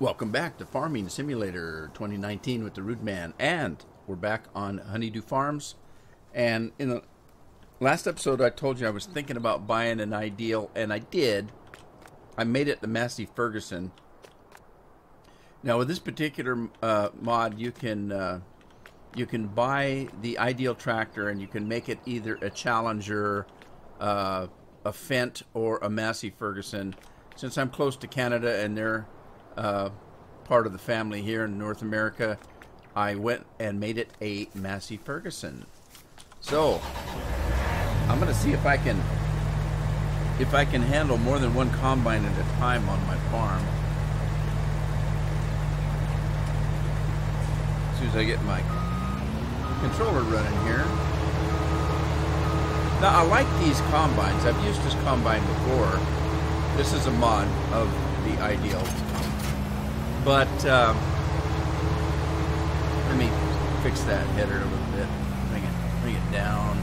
Welcome back to Farming Simulator 2019 with the Rude Man, and we're back on Honeydew Farms. And in the last episode, I told you I was thinking about buying an ideal, and I did. I made it the Massey Ferguson. Now, with this particular uh, mod, you can uh, you can buy the ideal tractor, and you can make it either a Challenger, uh, a Fendt, or a Massey Ferguson. Since I'm close to Canada, and they're uh, part of the family here in North America, I went and made it a Massey Ferguson. So I'm gonna see if I can if I can handle more than one combine at a time on my farm. As soon as I get my controller running here. Now I like these combines. I've used this combine before. This is a mod of the Ideal but um, let me fix that header a little bit. Bring it, bring it down.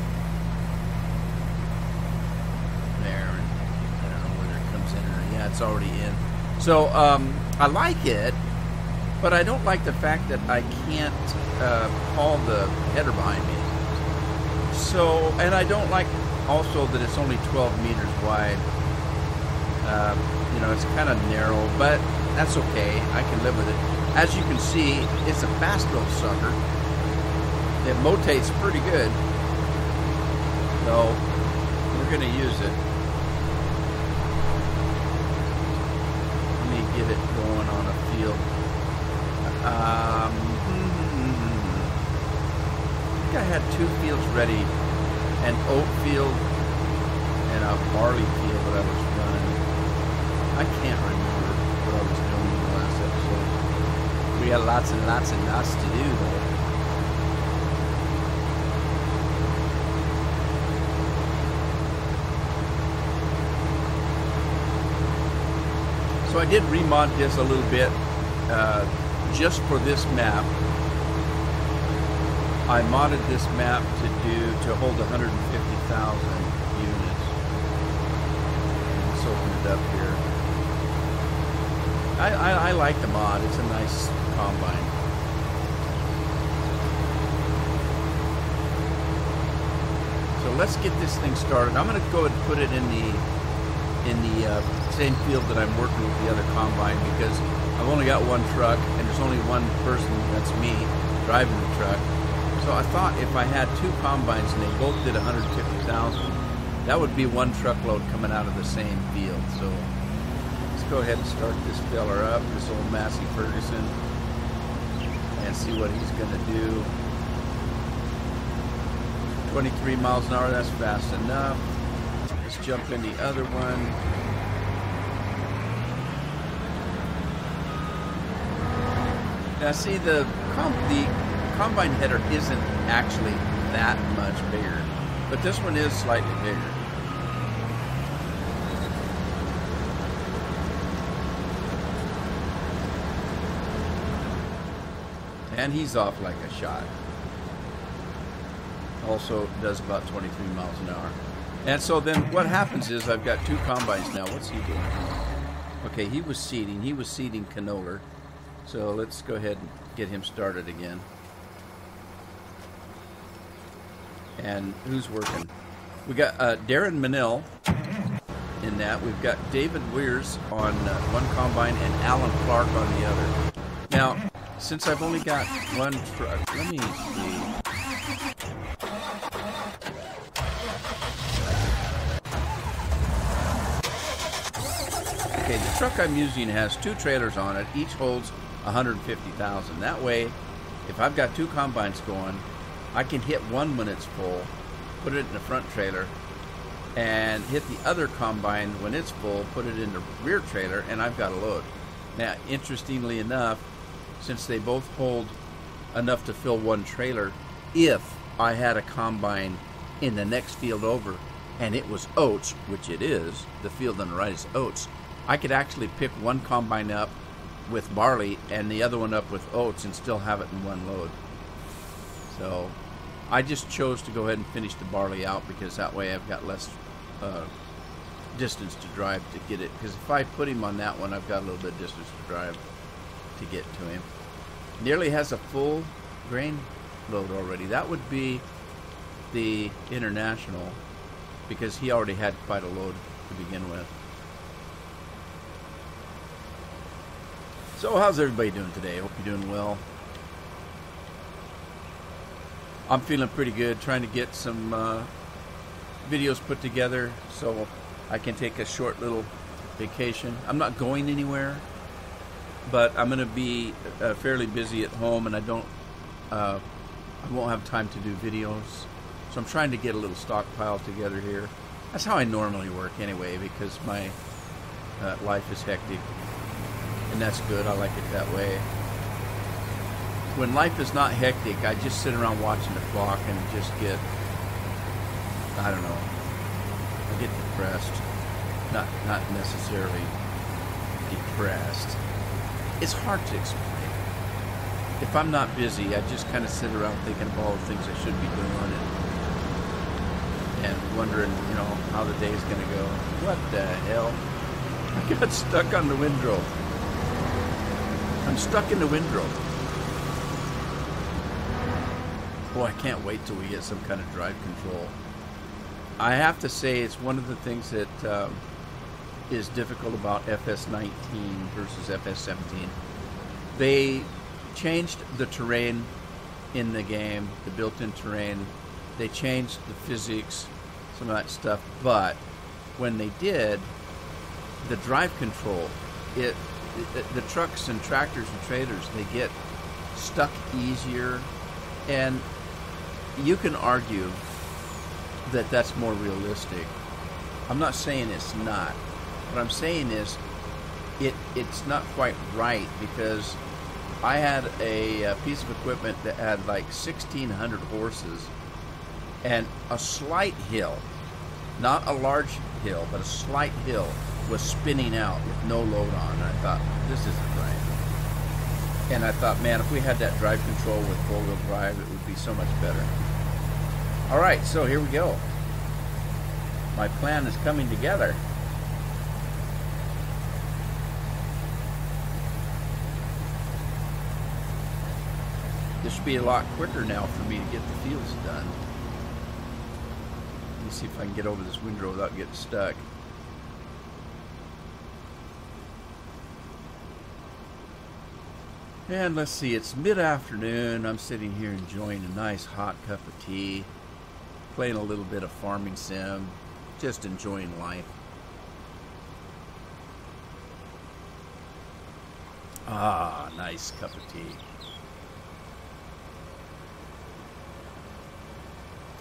There. I don't know whether it comes in or yeah, it's already in. So um, I like it, but I don't like the fact that I can't uh, haul the header behind me. So, and I don't like also that it's only 12 meters wide. Uh, you know, it's kind of narrow, but that's okay. I can live with it. As you can see, it's a fast little sucker. It motates pretty good. So, we're going to use it. Let me get it going on a field. Um, I think I had two fields ready. An oat field and a barley field that I was running. I can't remember what I was doing in the last episode. We got lots and lots and lots to do, though. So I did remod this a little bit uh, just for this map. I modded this map to do to hold 150,000 units. Let's open it up here. I, I, I like the mod. It's a nice combine. So let's get this thing started. I'm going to go and put it in the in the uh, same field that I'm working with the other combine because I've only got one truck and there's only one person, that's me, driving the truck. So I thought if I had two combines and they both did 150,000, that would be one truckload coming out of the same field. So let's go ahead and start this feller up, this old Massey Ferguson, see what he's going to do. 23 miles an hour, that's fast enough. Let's jump in the other one. Now see the the combine header isn't actually that much bigger, but this one is slightly bigger. And he's off like a shot. Also does about 23 miles an hour. And so then what happens is I've got two combines now. What's he doing? Okay, he was seeding. He was seeding canola. So let's go ahead and get him started again. And who's working? We got uh, Darren Manil in that. We've got David Weirs on uh, one combine and Alan Clark on the other. Now, since I've only got one truck, let me see. Okay, the truck I'm using has two trailers on it. Each holds 150,000. That way, if I've got two combines going, I can hit one when it's full, put it in the front trailer, and hit the other combine when it's full, put it in the rear trailer, and I've got a load. Now, interestingly enough, since they both hold enough to fill one trailer, if I had a combine in the next field over and it was oats, which it is, the field on the right is oats, I could actually pick one combine up with barley and the other one up with oats and still have it in one load. So I just chose to go ahead and finish the barley out because that way I've got less uh, distance to drive to get it. Because if I put him on that one, I've got a little bit of distance to drive. to get to him. Nearly has a full grain load already. That would be the international because he already had quite a load to begin with. So, how's everybody doing today? Hope you're doing well. I'm feeling pretty good, trying to get some uh, videos put together so I can take a short little vacation. I'm not going anywhere, but I'm going to be uh, fairly busy at home, and I don't, uh, I won't have time to do videos. So I'm trying to get a little stockpile together here. That's how I normally work anyway, because my uh, life is hectic, and that's good. I like it that way. When life is not hectic, I just sit around watching the clock and just get, I don't know, I get depressed. Not not necessarily depressed. It's hard to explain. If I'm not busy, I just kind of sit around thinking of all the things I should be doing and, and wondering, you know, how the day's going to go. What the hell? I got stuck on the windrow. I'm stuck in the windrow. Boy, I can't wait till we get some kind of drive control. I have to say, it's one of the things that um, is difficult about FS19 versus FS17. They changed the terrain in the game, the built-in terrain. They changed the physics, some of that stuff. But when they did, the drive control, it, it the trucks and tractors and trailers, they get stuck easier, and you can argue that that's more realistic. I'm not saying it's not. What I'm saying is, it it's not quite right because I had a, a piece of equipment that had like 1,600 horses and a slight hill, not a large hill, but a slight hill was spinning out with no load on. And I thought, this isn't right. And I thought, man, if we had that drive control with four-wheel drive, it would be so much better. All right, so here we go. My plan is coming together. This should be a lot quicker now for me to get the fields done. Let me see if I can get over this windrow without getting stuck. And let's see, it's mid-afternoon. I'm sitting here enjoying a nice hot cup of tea, playing a little bit of farming sim, just enjoying life. Ah, nice cup of tea.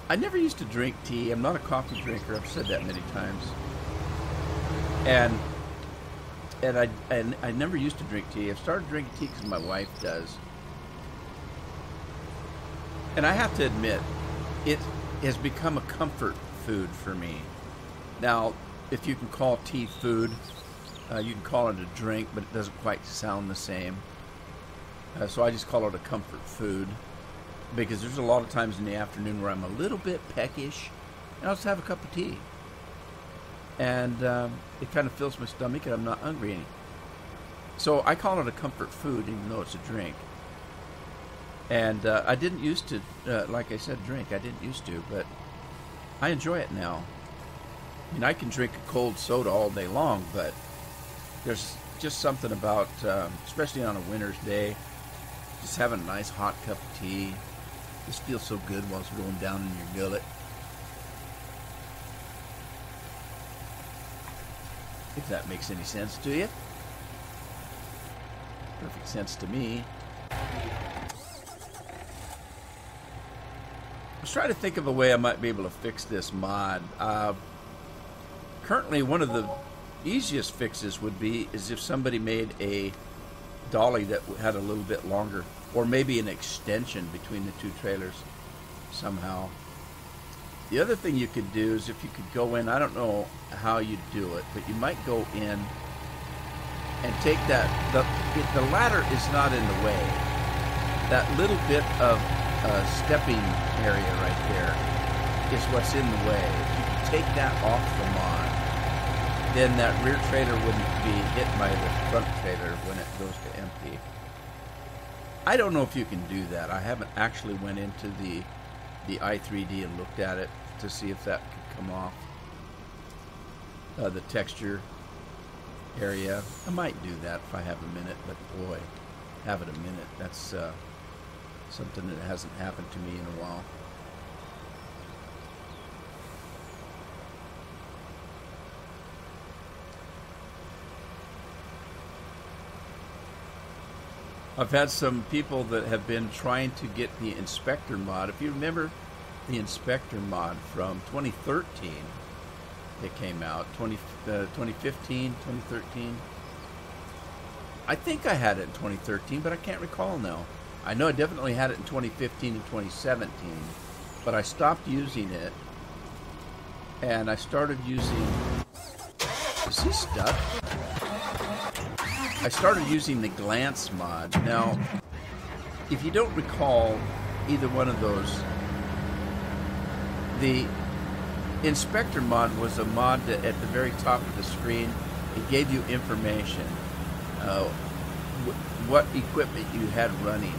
I never used to drink tea. I'm not a coffee drinker. I've said that many times. And and I and I never used to drink tea. I've started drinking tea because my wife does. And I have to admit, it has become a comfort food for me. Now, if you can call tea food, uh, you can call it a drink, but it doesn't quite sound the same. Uh, so I just call it a comfort food because there's a lot of times in the afternoon where I'm a little bit peckish, and I'll just have a cup of tea. And um, it kind of fills my stomach, and I'm not hungry anymore. So I call it a comfort food, even though it's a drink. And uh, I didn't used to, uh, like I said, drink. I didn't used to, but I enjoy it now. I mean, I can drink a cold soda all day long, but there's just something about, um, especially on a winter's day, just having a nice hot cup of tea, this feels so good while it's going down in your gullet. If that makes any sense to you. Perfect sense to me. I was trying to think of a way I might be able to fix this mod. Uh, currently, one of the easiest fixes would be is if somebody made a dolly that had a little bit longer or maybe an extension between the two trailers somehow. The other thing you could do is if you could go in, I don't know how you do it, but you might go in and take that, the, the ladder is not in the way. That little bit of uh, stepping area right there is what's in the way. If you could take that off the mod, then that rear trailer wouldn't be hit by the front trailer when it goes to empty. I don't know if you can do that. I haven't actually went into the the i3D and looked at it to see if that could come off uh, the texture area. I might do that if I have a minute, but boy, have it a minute. That's uh, something that hasn't happened to me in a while. I've had some people that have been trying to get the inspector mod. If you remember the inspector mod from 2013, it came out 20, uh, 2015, 2013. I think I had it in 2013, but I can't recall now. I know I definitely had it in 2015 and 2017, but I stopped using it, and I started using. Is he stuck? I started using the glance mod. Now, if you don't recall either one of those, the inspector mod was a mod that at the very top of the screen it gave you information, uh, what equipment you had running,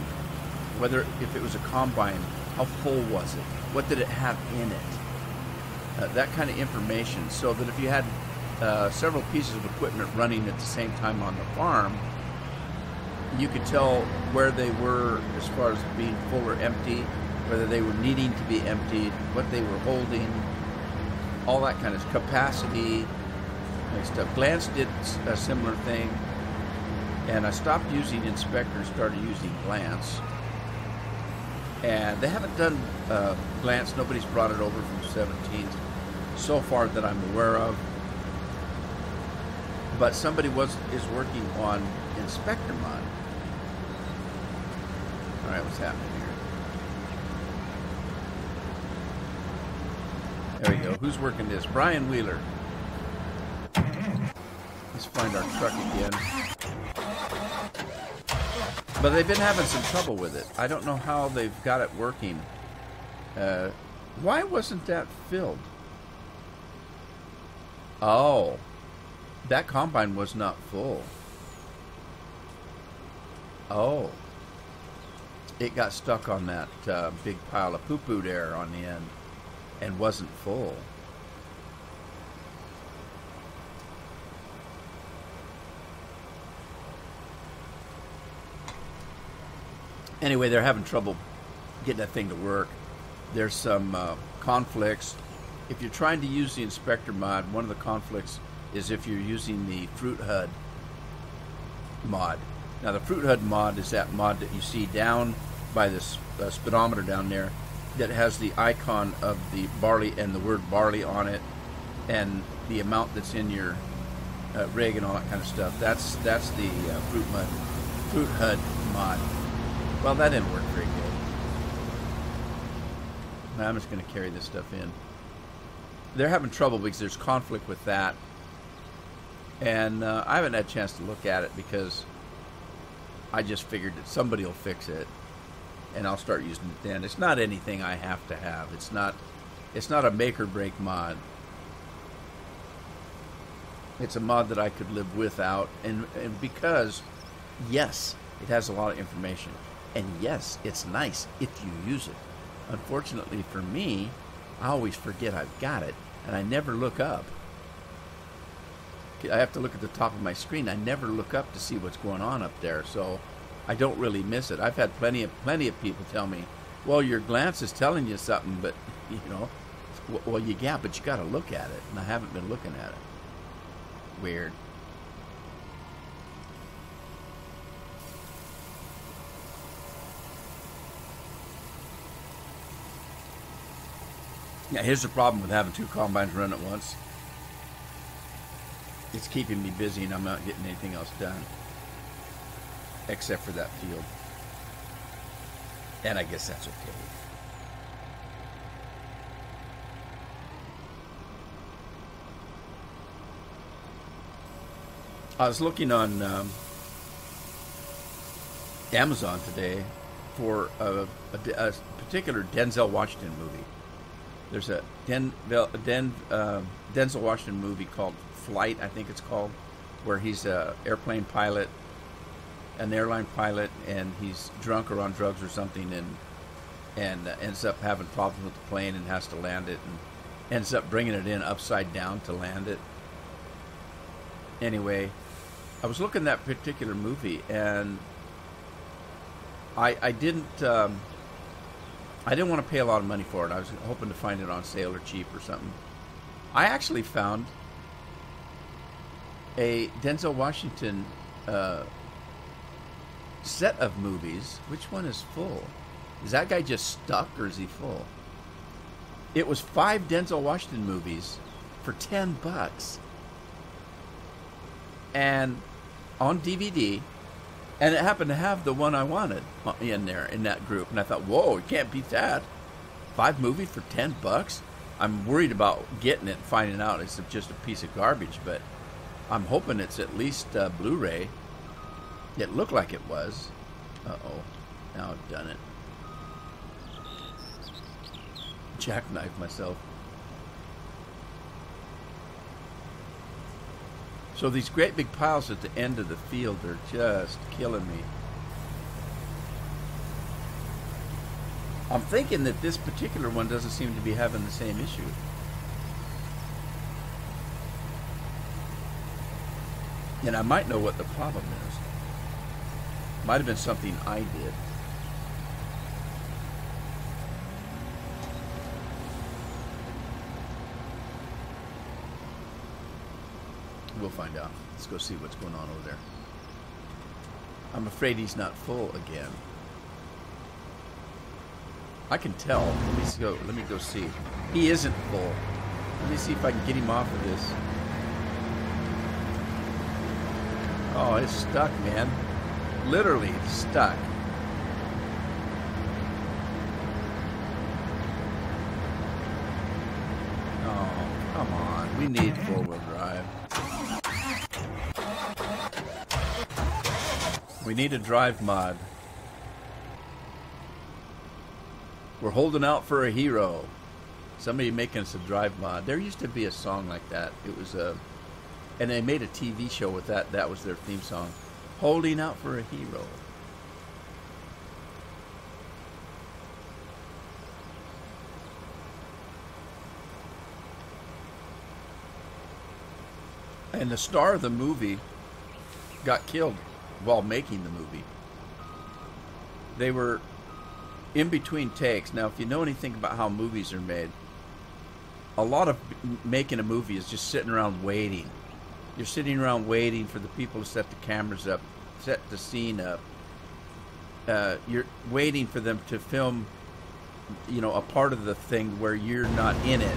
whether if it was a combine, how full was it, what did it have in it, uh, that kind of information, so that if you had uh, several pieces of equipment running at the same time on the farm, you could tell where they were as far as being full or empty, whether they were needing to be emptied, what they were holding, all that kind of capacity and stuff. Glance did a similar thing, and I stopped using Inspector and started using Glance. And they haven't done uh, Glance. Nobody's brought it over from 17 so far that I'm aware of but somebody was is working on inspector mod. All right, what's happening here? There we go. Who's working this? Brian Wheeler. Let's find our truck again. But they've been having some trouble with it. I don't know how they've got it working. Uh, why wasn't that filled? Oh that combine was not full. Oh. It got stuck on that uh, big pile of poo-poo there on the end and wasn't full. Anyway, they're having trouble getting that thing to work. There's some uh, conflicts. If you're trying to use the inspector mod, one of the conflicts is if you're using the Fruit HUD mod. Now the Fruit HUD mod is that mod that you see down by this uh, speedometer down there that has the icon of the barley and the word barley on it and the amount that's in your uh, rig and all that kind of stuff. That's that's the uh, Fruit Fruit HUD mod. Well, that didn't work very good. I'm just going to carry this stuff in. They're having trouble because there's conflict with that and uh, I haven't had a chance to look at it because I just figured that somebody will fix it, and I'll start using it then. It's not anything I have to have. It's not. It's not a make or break mod. It's a mod that I could live without, and, and because, yes, it has a lot of information, and yes, it's nice if you use it. Unfortunately for me, I always forget I've got it, and I never look up. I have to look at the top of my screen. I never look up to see what's going on up there, so I don't really miss it. I've had plenty of plenty of people tell me, "Well, your glance is telling you something," but you know, well, you yeah, but you got to look at it, and I haven't been looking at it. Weird. Yeah, here's the problem with having two combines run at once it's keeping me busy and I'm not getting anything else done except for that field. And I guess that's okay. I was looking on um, Amazon today for a, a, a, particular Denzel Washington movie. There's a Den, Den, uh, Denzel Washington movie called Flight, I think it's called, where he's a airplane pilot, an airline pilot, and he's drunk or on drugs or something, and and uh, ends up having problems with the plane and has to land it, and ends up bringing it in upside down to land it. Anyway, I was looking at that particular movie, and I I didn't. Um, I didn't want to pay a lot of money for it. I was hoping to find it on sale or cheap or something. I actually found a Denzel Washington uh, set of movies. Which one is full? Is that guy just stuck or is he full? It was five Denzel Washington movies for 10 bucks. And on DVD, and it happened to have the one I wanted in there in that group. And I thought, whoa, you can't beat that. Five movies for 10 bucks? I'm worried about getting it and finding out it's just a piece of garbage, but I'm hoping it's at least uh, Blu-ray. It looked like it was. Uh-oh. Now I've done it. Jackknife myself. So these great big piles at the end of the field are just killing me. I'm thinking that this particular one doesn't seem to be having the same issue. And I might know what the problem is. Might have been something I did. We'll find out. Let's go see what's going on over there. I'm afraid he's not full again. I can tell. Let me go. Let me go see. He isn't full. Let me see if I can get him off of this. Oh, it's stuck, man. Literally stuck. Oh, come on. We need four-wheel drive. We need a drive mod. We're holding out for a hero. Somebody making us a drive mod. There used to be a song like that. It was a, and they made a TV show with that. That was their theme song. Holding out for a hero. And the star of the movie got killed while making the movie. They were in between takes. Now, if you know anything about how movies are made, a lot of making a movie is just sitting around waiting. You're sitting around waiting for the people to set the cameras up, set the scene up. Uh, you're waiting for them to film, you know, a part of the thing where you're not in it,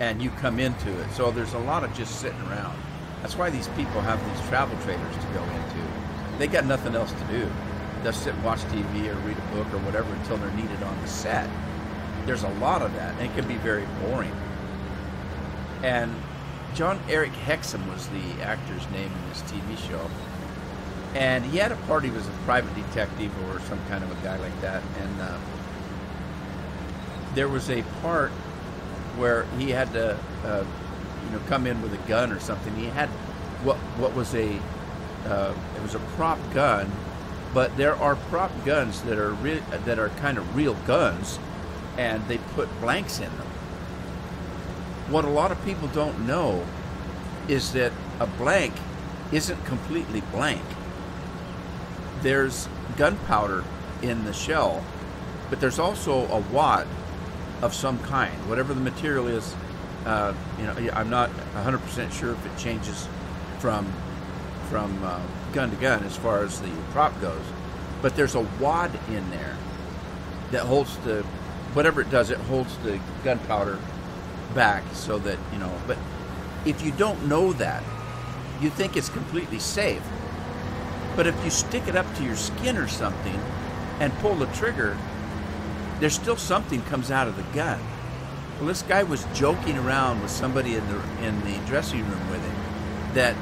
and you come into it. So there's a lot of just sitting around. That's why these people have these travel trailers to go into. They got nothing else to do. They'll sit and watch TV or read a book or whatever until they're needed on the set. There's a lot of that, and it can be very boring. And John Eric Hexum was the actor's name in this TV show. And he had a part, he was a private detective or some kind of a guy like that. And uh, there was a part where he had to uh, you know come in with a gun or something. He had what what was a uh, it was a prop gun, but there are prop guns that are re- that are kind of real guns, and they put blanks in them. What a lot of people don't know is that a blank isn't completely blank. There's gunpowder in the shell, but there's also a wad of some kind, whatever the material is uh, you know, I'm not 100% sure if it changes from from uh, gun to gun as far as the prop goes, but there's a wad in there that holds the whatever it does. It holds the gunpowder back so that you know. But if you don't know that, you think it's completely safe. But if you stick it up to your skin or something and pull the trigger, there's still something comes out of the gun. Well, this guy was joking around with somebody in the in the dressing room with him that,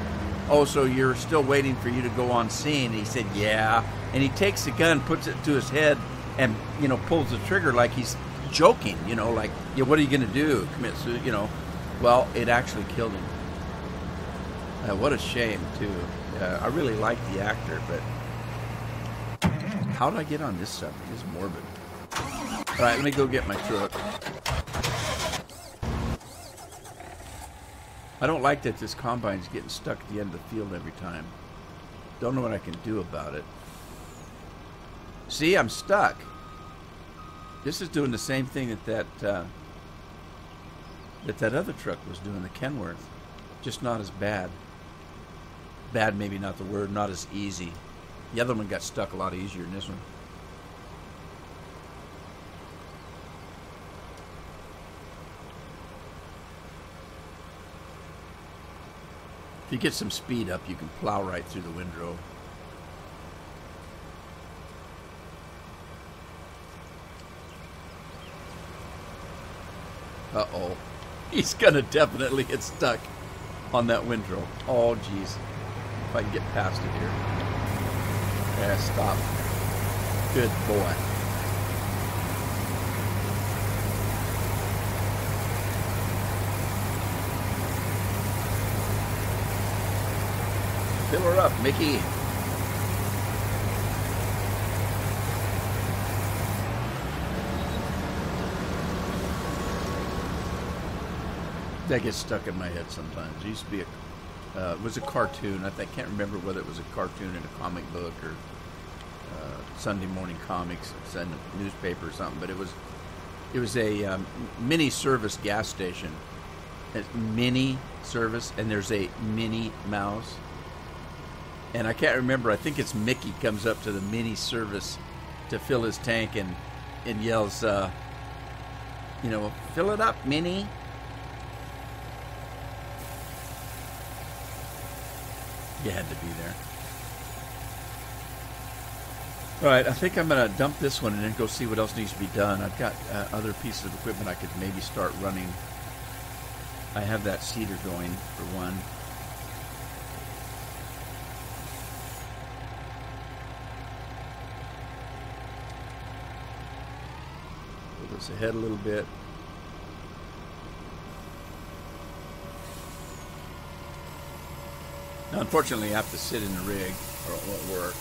oh, so you're still waiting for you to go on scene? He said, yeah. And he takes the gun, puts it to his head, and you know pulls the trigger like he's joking. You know, like, yeah, what are you going to do? Commit suicide? You know? Well, it actually killed him. Uh, what a shame, too. Uh, I really like the actor, but How did I get on this subject? Is morbid. All right, let me go get my truck. I don't like that this combine's getting stuck at the end of the field every time. Don't know what I can do about it. See, I'm stuck. This is doing the same thing that that, uh, that that other truck was doing, the Kenworth. Just not as bad. Bad, maybe not the word, not as easy. The other one got stuck a lot easier than this one. If you get some speed up, you can plow right through the windrow. Uh-oh. He's gonna definitely get stuck on that windrow. Oh, jeez. If I can get past it here. Yeah, stop. Good boy. Fill her up, Mickey. That gets stuck in my head sometimes. It used to be a uh, it was a cartoon. I, think, I can't remember whether it was a cartoon in a comic book or uh, Sunday morning comics, in a newspaper or something. But it was it was a um, mini service gas station. It's mini service, and there's a Minnie Mouse. And I can't remember. I think it's Mickey comes up to the mini service to fill his tank and and yells, uh, you know, fill it up, Minnie. You had to be there. All right, I think I'm going to dump this one and then go see what else needs to be done. I've got uh, other pieces of equipment I could maybe start running. I have that seeder going for one. Pull ahead a little bit. Now, unfortunately, I have to sit in the rig or it won't work.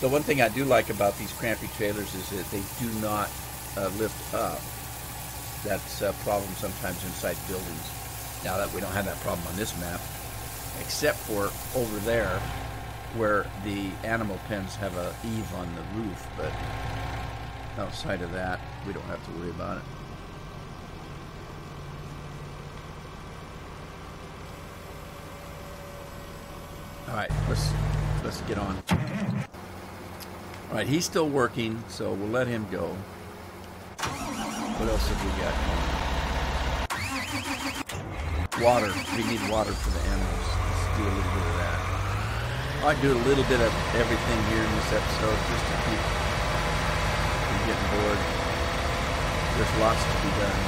The one thing I do like about these Krampe trailers is that they do not uh, lift up. That's a problem sometimes inside buildings. Now that we don't have that problem on this map, except for over there where the animal pens have a eave on the roof, but outside of that, we don't have to worry about it. All right, let's let's get on. All right, he's still working, so we'll let him go. What else have we got? Water. We need water for the animals. Let's do a little bit of that. I do a little bit of everything here in this episode just to keep getting bored. There's lots to be done.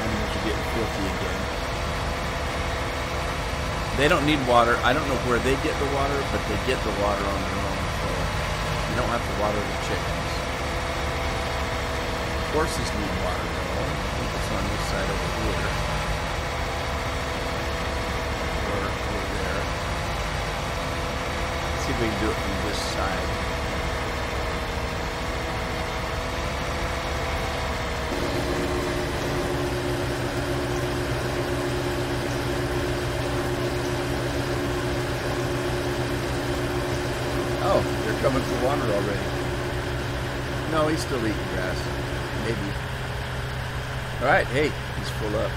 Animals are getting filthy again. They don't need water. I don't know where they get the water, but they get the water on their own. So you don't have to water the chickens. Horses need water though. I think it's on this side over here. Or over there. Let's see if we can do it from this side. coming for water already. No, he's still eating grass. Maybe. Alright, hey, he's full up.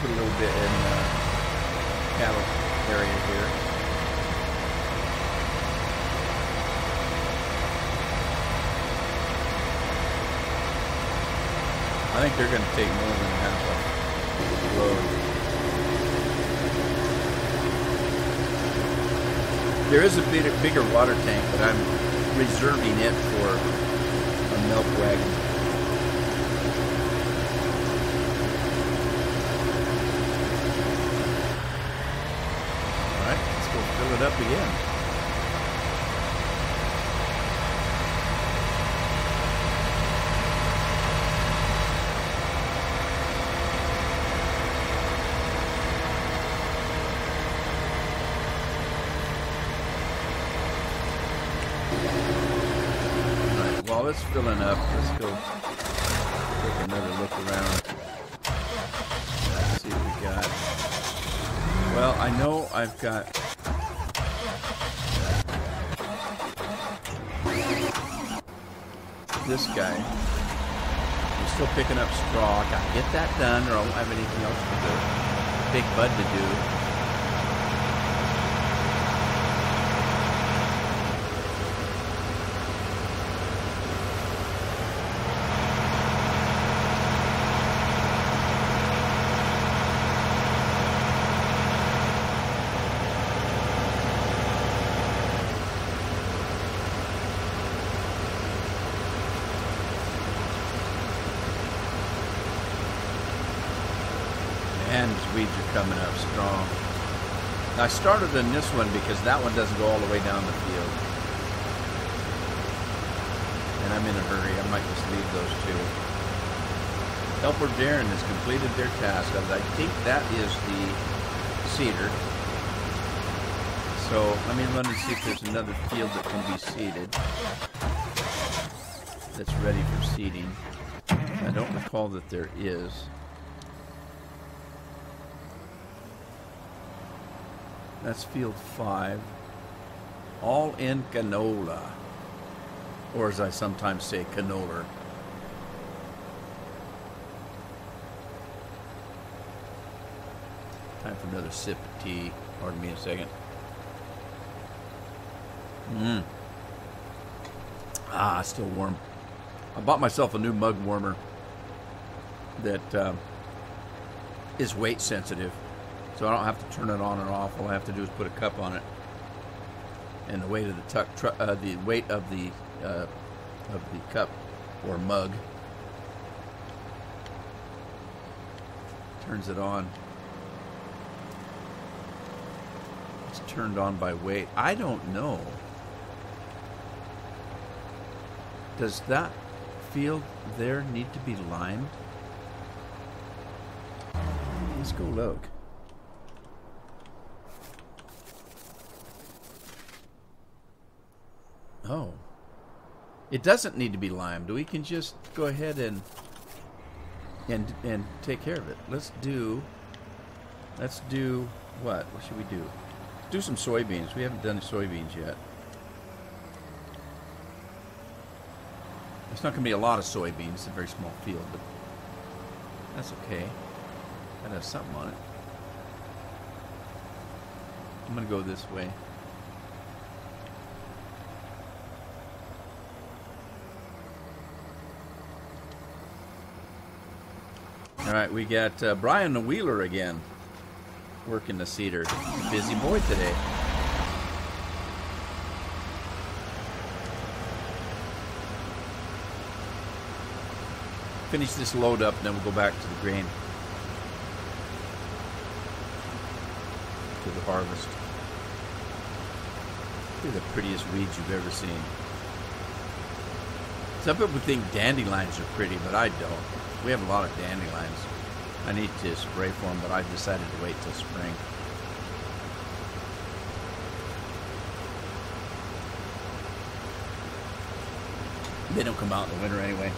Put a little bit in uh, cattle area here. I think they're going to take more than half a load. There is a bit, bigger water tank, but I'm reserving it for a milk wagon. All right, let's go fill it up again. while filling up, let's go take another look around. Let's see what we got. Well, I know I've got this guy. I'm still picking up straw. Gotta get that done or I won't have anything else for the big bud to do. And weeds are coming up strong. I started in this one because that one doesn't go all the way down the field. And I'm in a hurry. I might just leave those two. Helper Darren has completed their task. I think that is the seeder. So let me run and see if there's another field that can be seeded. That's ready for seeding. I don't recall that there is. That's field five. All in canola. Or as I sometimes say, canola. Time for another sip of tea. Pardon me a second. Mmm. Ah, still warm. I bought myself a new mug warmer that um, is weight sensitive. So I don't have to turn it on and off. All I have to do is put a cup on it, and the weight of the tuck, uh, the weight of the uh, of the cup or mug turns it on. It's turned on by weight. I don't know. Does that field there need to be limed? Let's go look. Oh. It doesn't need to be limed. We can just go ahead and and and take care of it. Let's do let's do what? What should we do? Do some soybeans. We haven't done soybeans yet. It's not going to be a lot of soybeans. It's a very small field, but that's okay. That has something on it. I'm going to go this way. Right, we got uh, Brian the Wheeler again working the seeder. Busy boy today. Finish this load up, then we'll go back to the grain. To the harvest. These are the prettiest weeds you've ever seen. Some people think dandelions are pretty, but I don't. We have a lot of dandelions. I need to spray for them, but I've decided to wait till spring. They don't come out in the winter anyway.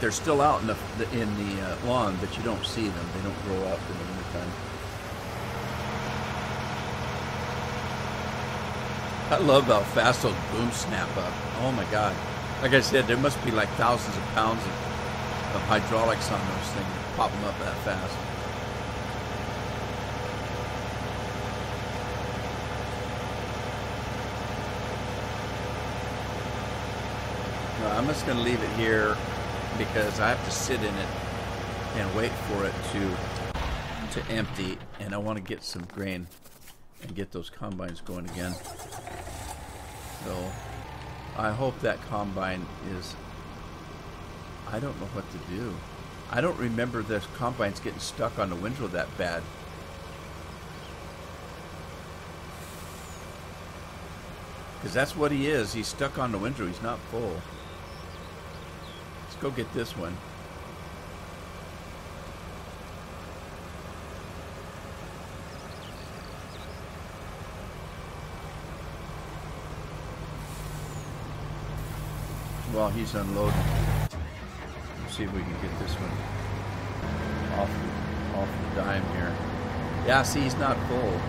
They're still out in the, in the uh, lawn, but you don't see them. They don't grow up in the wintertime. I love how fast those booms snap up. Oh my god. Like I said, there must be like thousands of pounds of, of hydraulics on those things. Pop them up that fast. I'm just going to leave it here because I have to sit in it and wait for it to to empty and I want to get some grain and get those combines going again. So I hope that combine is I don't know what to do. I don't remember the combines getting stuck on the windrow that bad. Because that's what he is. He's stuck on the windrow. He's not full. Let's go get this one. While he's unloading. Let's see if we can get this one off the, off the dime here. Yeah, see, he's not full.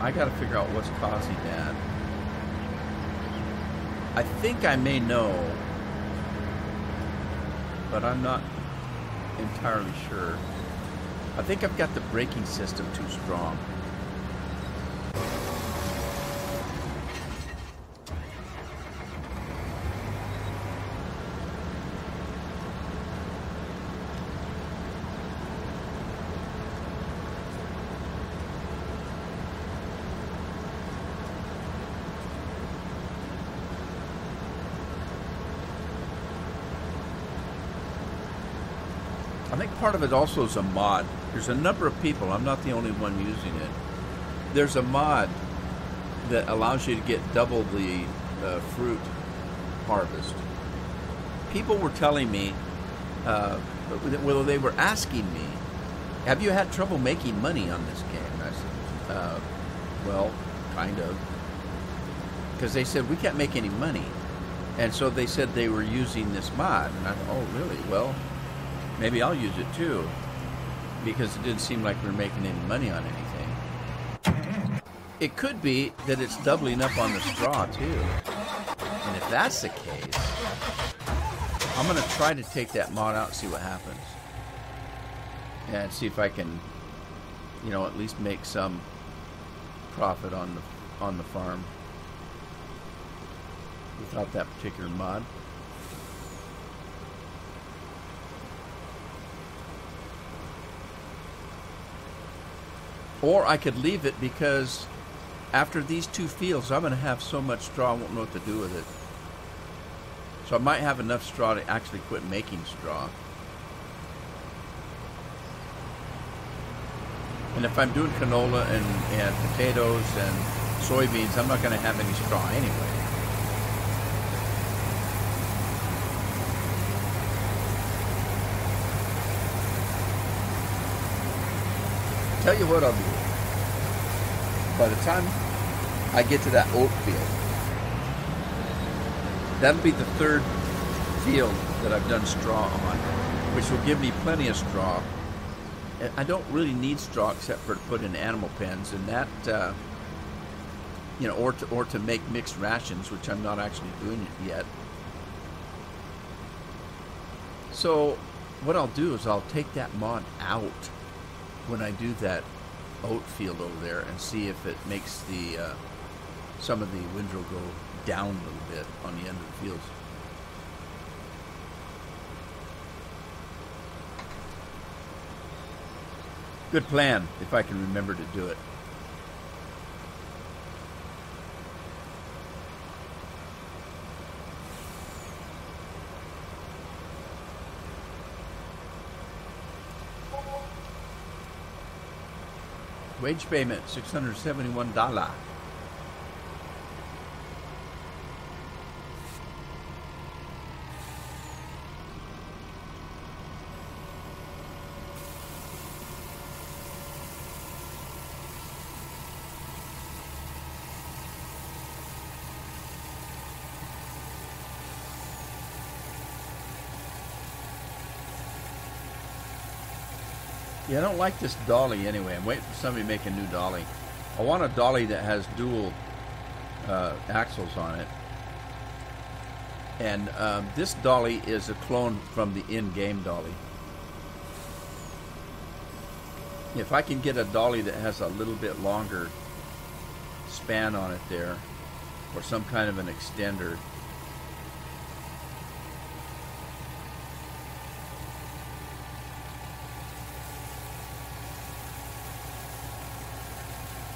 I got to figure out what's causing that. I think I may know, but I'm not entirely sure. I think I've got the braking system too strong. Part of it also is a mod. There's a number of people, I'm not the only one using it. There's a mod that allows you to get double the uh, fruit harvest. People were telling me, uh, well, they were asking me, have you had trouble making money on this game? I said, uh, well, kind of. Because they said, we can't make any money. And so they said they were using this mod. And I thought, oh, really? Well, maybe I'll use it too, because it didn't seem like we were making any money on anything. It could be that it's doubling up on the straw too. And if that's the case, I'm going to try to take that mod out and see what happens. And see if I can, you know, at least make some profit on the on the farm without that particular mod. Or I could leave it because after these two fields, I'm going to have so much straw I won't know what to do with it. So I might have enough straw to actually quit making straw. And if I'm doing canola and, and potatoes and soybeans, I'm not going to have any straw anyway. Tell you what I'll do. By the time I get to that oat field, that'll be the third field that I've done straw on, which will give me plenty of straw. I don't really need straw except for to put in animal pens, and that, uh, you know, or to, or to make mixed rations, which I'm not actually doing it yet. So, what I'll do is I'll take that mod out when I do that oat field over there and see if it makes the uh, some of the windrow go down a little bit on the end of the fields. Good plan, if I can remember to do it. Wage payment, $671. Don't like this dolly anyway. I'm waiting for somebody to make a new dolly. I want a dolly that has dual uh, axles on it. And um, this dolly is a clone from the in-game dolly. If I can get a dolly that has a little bit longer span on it there, or some kind of an extender,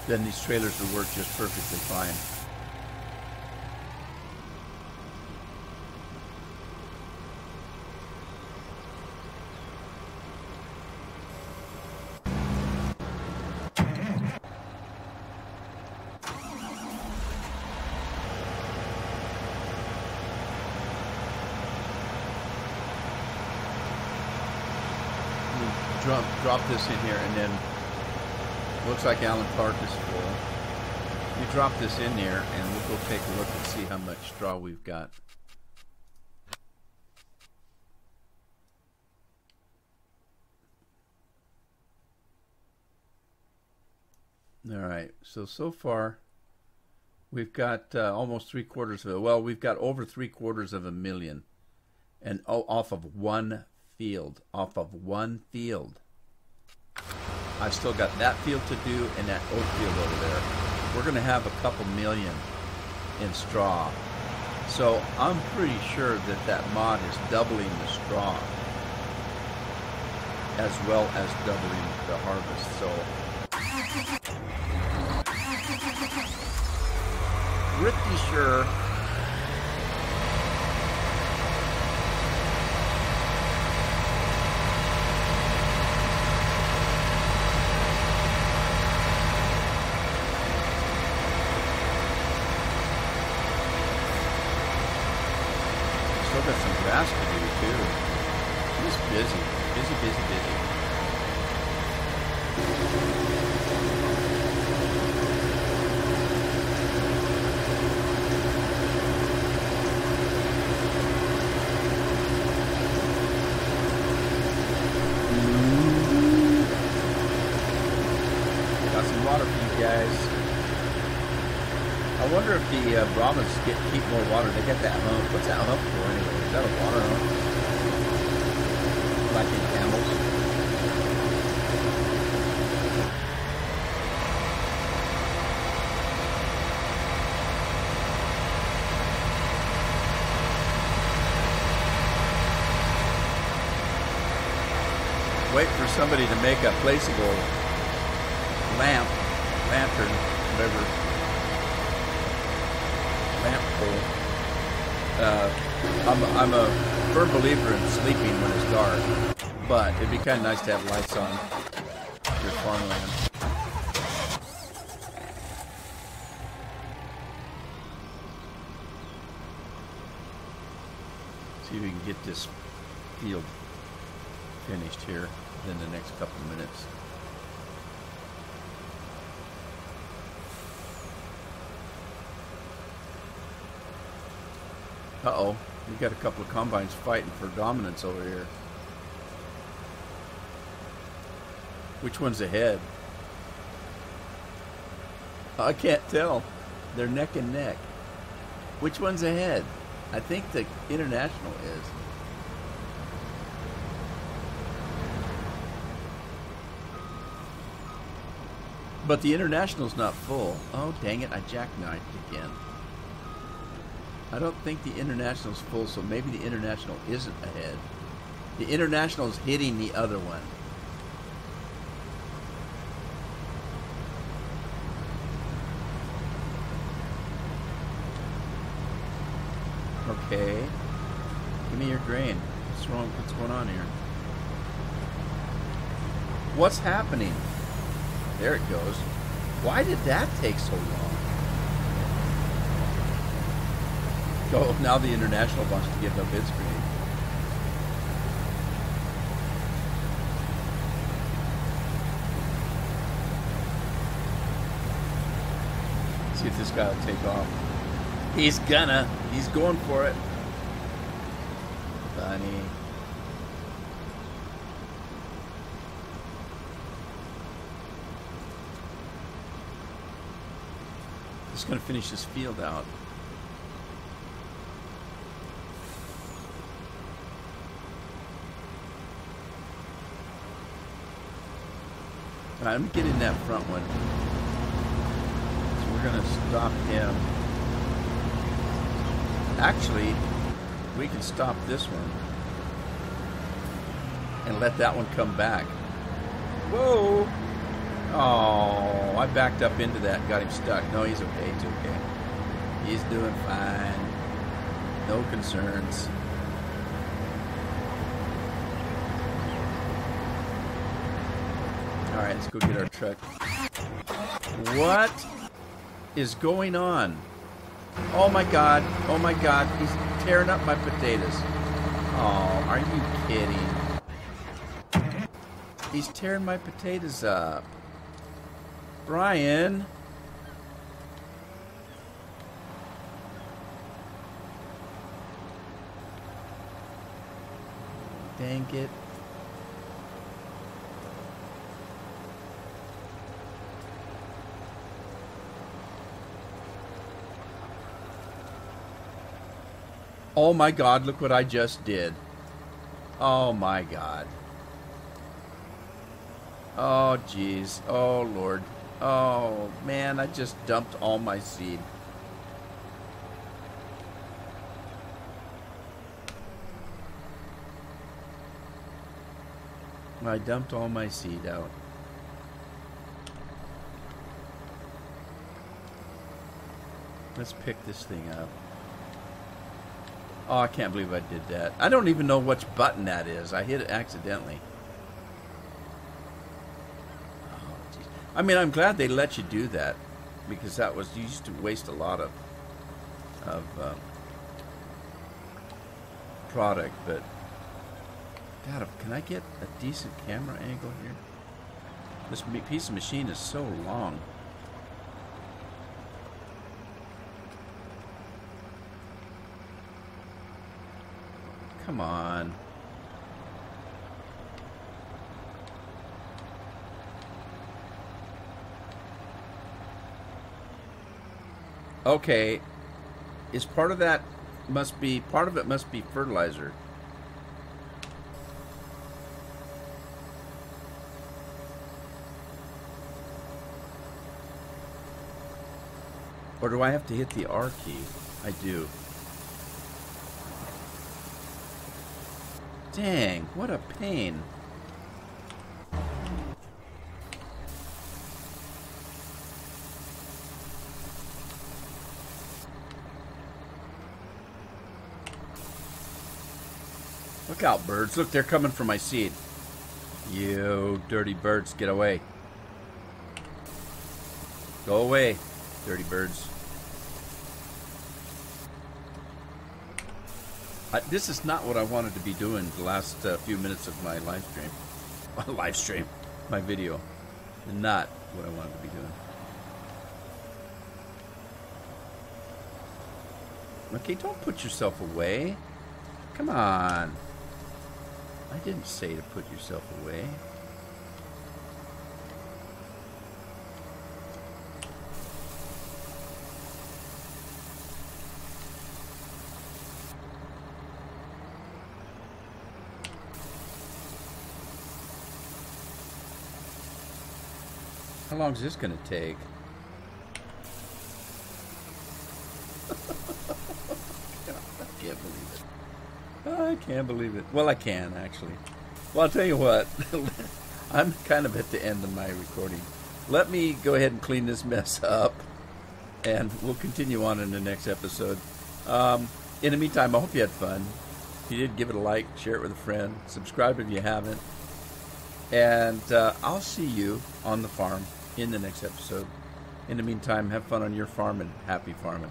then these trailers will work just perfectly fine. Drop, drop this in here like Alan Clark is full. You drop this in there, and we'll go take a look and see how much straw we've got. All right, so, so far, we've got uh, almost three quarters of it. Well, we've got over three quarters of a million, and oh, off of one field, off of one field. I've still got that field to do and that oat field over there. We're going to have a couple million in straw. So I'm pretty sure that that mod is doubling the straw as well as doubling the harvest. So pretty sure Still got some grass to do too. He's busy, busy, busy, busy. Got some water for you guys. I wonder if the uh, Brahmans get keep more water. They get that hump. What's that hump for anyway? Is that a water hump? Like in camels? Wait for somebody to make a placeable lamp, lantern, whatever lamp pole. Uh, I'm, I'm a firm believer in sleeping when it's dark, but it'd be kind of nice to have lights on your farmland. See if we can get this field finished here within the next couple of minutes. Uh oh, we got a couple of combines fighting for dominance over here. Which one's ahead? I can't tell. They're neck and neck. Which one's ahead? I think the international is. But the international's not full. Oh, dang it, I jackknifed again. I don't think the international's full, so maybe the international isn't ahead. The international's hitting the other one. Okay. Give me your grain. What's wrong? What's going on here? What's happening? There it goes. Why did that take so long? Oh, now the international wants to give up its green. See if this guy will take off. He's gonna. He's going for it. Bunny. Just gonna finish this field out. All right, let me get in that front one. So we're gonna stop him. Actually, we can stop this one and let that one come back. Whoa! Oh, I backed up into that and got him stuck. No, he's okay. He's okay. He's doing fine. No concerns. All right, let's go get our truck. What is going on? Oh my god. Oh my god. He's tearing up my potatoes. Oh, are you kidding? He's tearing my potatoes up. Brian. Dang it. Oh my god, look what I just did. Oh my god. Oh jeez. Oh lord. Oh man, I just dumped all my seed. I dumped all my seed out. Let's pick this thing up. Oh, I can't believe I did that. I don't even know which button that is. I hit it accidentally. Oh, I mean, I'm glad they let you do that because that was you used to waste a lot of of uh, product. But God, can I get a decent camera angle here? This piece of machine is so long. Come on. Okay. Is part of that must be part of it must be fertilizer. Or do I have to hit the R key? I do. Dang, what a pain. Look out, birds. Look, they're coming for my seed. You dirty birds, get away. Go away, dirty birds. I, this is not what I wanted to be doing the last uh, few minutes of my live stream. My live stream, my video. Not what I wanted to be doing. Okay, don't put yourself away. Come on. I didn't say to put yourself away. How long is this going to take? I can't believe it. I can't believe it. Well, I can, actually. Well, I'll tell you what. I'm kind of at the end of my recording. Let me go ahead and clean this mess up, and we'll continue on in the next episode. Um, in the meantime, I hope you had fun. If you did, give it a like, share it with a friend, subscribe if you haven't, and uh, I'll see you on the farm in the next episode. In the meantime, have fun on your farm and happy farming.